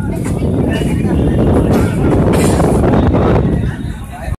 何?